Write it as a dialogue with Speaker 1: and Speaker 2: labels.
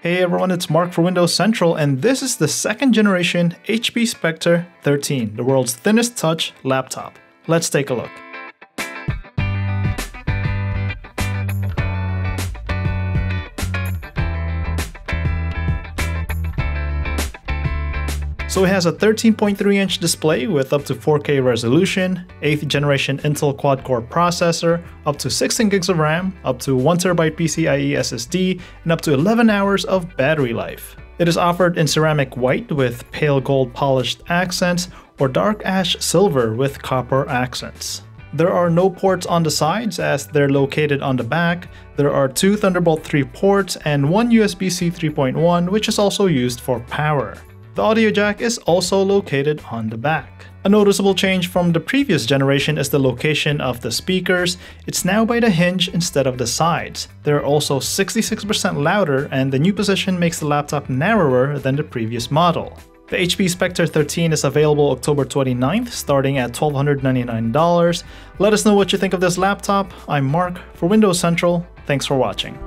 Speaker 1: Hey everyone, it's Mark for Windows Central, and this is the second generation HP Spectre 13, the world's thinnest touch laptop. Let's take a look. So it has a 13.3 inch display with up to 4K resolution, 8th generation Intel quad core processor, up to 16 gigs of RAM, up to 1TB PCIe SSD, and up to 11 hours of battery life. It is offered in ceramic white with pale gold polished accents or dark ash silver with copper accents. There are no ports on the sides as they're located on the back. There are two Thunderbolt 3 ports and one USB-C 3.1 which is also used for power. The audio jack is also located on the back. A noticeable change from the previous generation is the location of the speakers. It's now by the hinge instead of the sides. They're also 66% louder and the new position makes the laptop narrower than the previous model. The HP Spectre 13 is available October 29th, starting at $1,299. Let us know what you think of this laptop. I'm Mark for Windows Central. Thanks for watching.